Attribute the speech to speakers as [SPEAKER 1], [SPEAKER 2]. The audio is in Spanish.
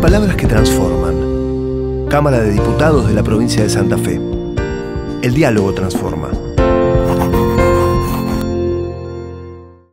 [SPEAKER 1] palabras que transforman. Cámara de Diputados de la provincia de Santa Fe. El diálogo transforma.